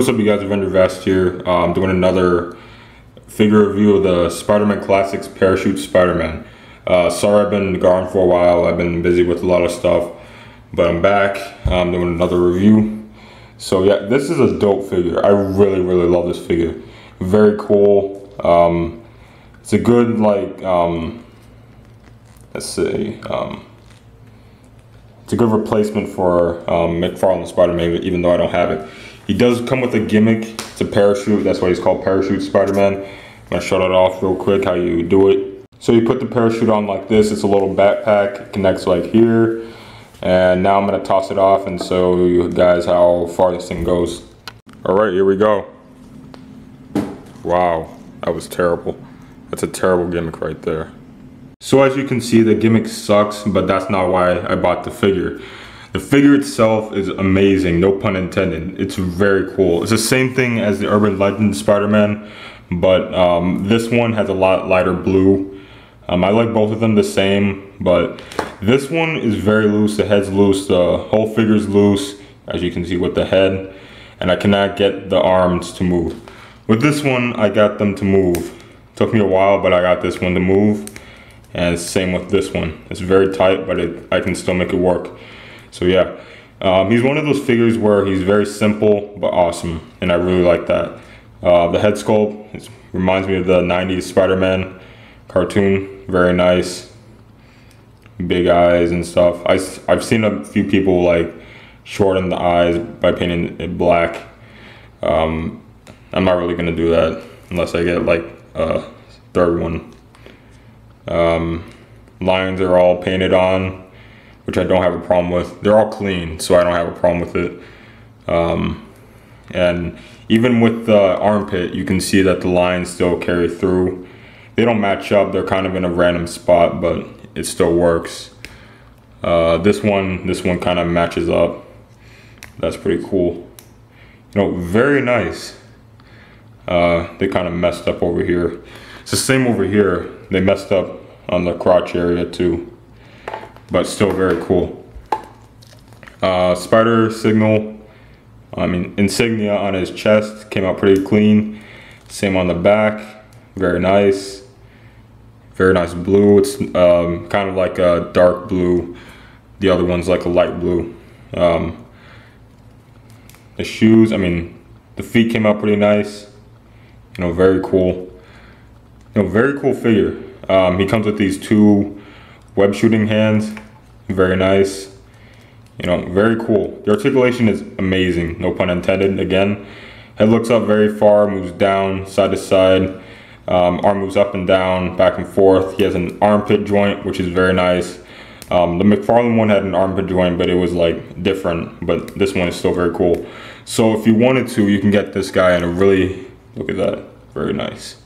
what's up you guys, Avenger Vastey here. I'm doing another figure review of the Spider-Man Classics Parachute Spider-Man. Uh, sorry I've been gone for a while, I've been busy with a lot of stuff, but I'm back, I'm doing another review. So yeah, this is a dope figure. I really, really love this figure. Very cool. Um, it's a good like, um, let's see, um, it's a good replacement for um, McFarlane Spider-Man, even though I don't have it. He does come with a gimmick. It's a parachute. That's why he's called Parachute Spider-Man. I'm gonna shut it off real quick how you do it. So you put the parachute on like this. It's a little backpack. It connects like here. And now I'm gonna toss it off and show you guys how far this thing goes. All right, here we go. Wow, that was terrible. That's a terrible gimmick right there. So as you can see, the gimmick sucks, but that's not why I bought the figure. The figure itself is amazing, no pun intended. It's very cool. It's the same thing as the Urban Legend Spider-Man, but um, this one has a lot lighter blue. Um, I like both of them the same, but this one is very loose. The head's loose, the whole figure's loose, as you can see with the head, and I cannot get the arms to move. With this one, I got them to move. Took me a while, but I got this one to move and same with this one. It's very tight, but it, I can still make it work. So yeah, um, he's one of those figures where he's very simple but awesome, and I really like that. Uh, the head sculpt reminds me of the 90s Spider-Man cartoon, very nice. Big eyes and stuff. I, I've seen a few people like shorten the eyes by painting it black. Um, I'm not really gonna do that unless I get like a third one um, lines are all painted on, which I don't have a problem with. They're all clean, so I don't have a problem with it. Um, and even with the armpit, you can see that the lines still carry through. They don't match up, they're kind of in a random spot, but it still works. Uh, this one, this one kind of matches up. That's pretty cool. You know, very nice. Uh, they kind of messed up over here. It's the same over here. They messed up on the crotch area too, but still very cool. Uh, spider signal, I mean insignia on his chest came out pretty clean. Same on the back, very nice. Very nice blue. It's um, kind of like a dark blue. The other one's like a light blue. Um, the shoes, I mean, the feet came out pretty nice. You know, very cool. You know, very cool figure. Um, he comes with these two web shooting hands. Very nice. You know, very cool. The articulation is amazing, no pun intended. Again, head looks up very far, moves down, side to side. Um, arm moves up and down, back and forth. He has an armpit joint, which is very nice. Um, the McFarlane one had an armpit joint, but it was like different. But this one is still very cool. So if you wanted to, you can get this guy in a really, look at that, very nice.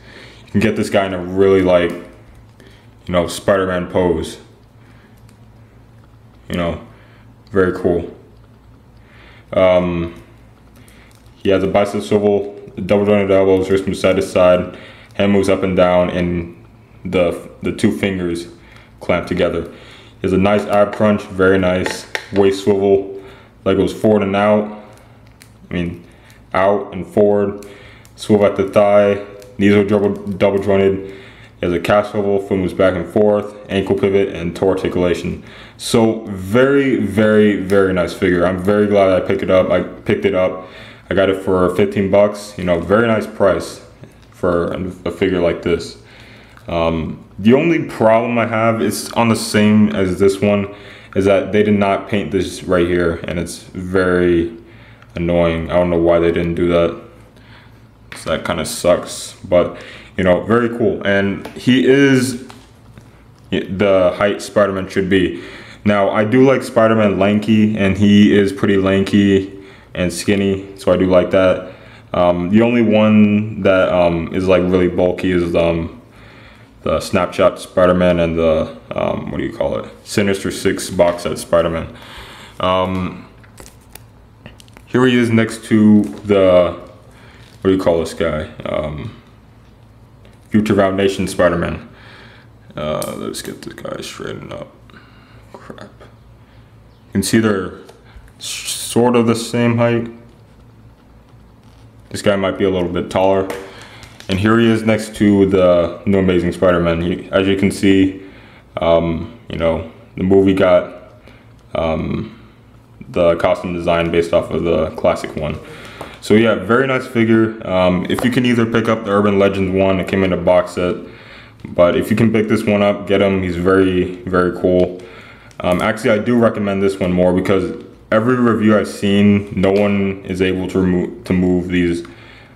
You can get this guy in a really like you know, Spider-Man pose. You know, very cool. Um, he has a bicep swivel, double jointed elbows, wrist moves side to side, hand moves up and down, and the the two fingers clamp together. He has a nice ab crunch, very nice. Waist swivel, leg goes forward and out. I mean, out and forward. Swivel at the thigh, knees are double, double jointed has a calf swivel, foot moves back and forth, ankle pivot, and toe articulation. So very, very, very nice figure. I'm very glad I picked it up. I picked it up. I got it for 15 bucks. You know, very nice price for a figure like this. Um, the only problem I have is on the same as this one is that they did not paint this right here and it's very annoying. I don't know why they didn't do that. So that kind of sucks. But you know, very cool. And he is the height Spider-Man should be. Now, I do like Spider-Man lanky, and he is pretty lanky and skinny, so I do like that. Um, the only one that um, is like really bulky is um, the Snapshot Spider-Man and the, um, what do you call it? Sinister Six box set Spider-Man. Um, here he is next to the, what do you call this guy? Future Foundation Spider-Man. Uh, let's get this guy straightened up. Crap. You can see they're sort of the same height. This guy might be a little bit taller. And here he is next to the new Amazing Spider-Man. As you can see, um, you know, the movie got um, the costume design based off of the classic one. So yeah, very nice figure. Um, if you can either pick up the Urban Legends one, it came in a box set. But if you can pick this one up, get him. He's very, very cool. Um, actually, I do recommend this one more because every review I've seen, no one is able to remove to move these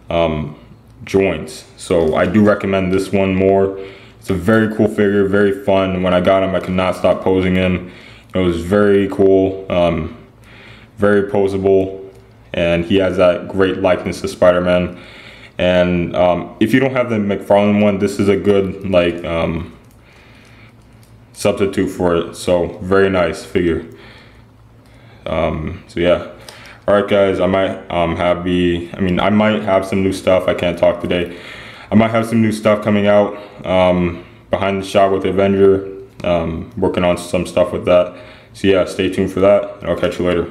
um, joints. So I do recommend this one more. It's a very cool figure, very fun. When I got him, I could not stop posing him. It was very cool, um, very posable, and he has that great likeness to Spider-Man. And um, if you don't have the McFarlane one, this is a good like um, substitute for it. So very nice figure. Um, so yeah. All right, guys. I might um, have the. I mean, I might have some new stuff. I can't talk today. I might have some new stuff coming out um, behind the shot with Avenger. Um, working on some stuff with that. So yeah, stay tuned for that. and I'll catch you later.